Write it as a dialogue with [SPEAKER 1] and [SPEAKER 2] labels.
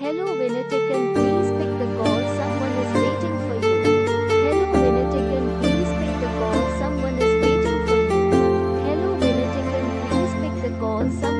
[SPEAKER 1] Hello Vinathikan, please pick the call, someone is waiting for you. Hello Vinathikan, please pick the call, someone is waiting for you. Hello Vinathikan, please pick the call, someone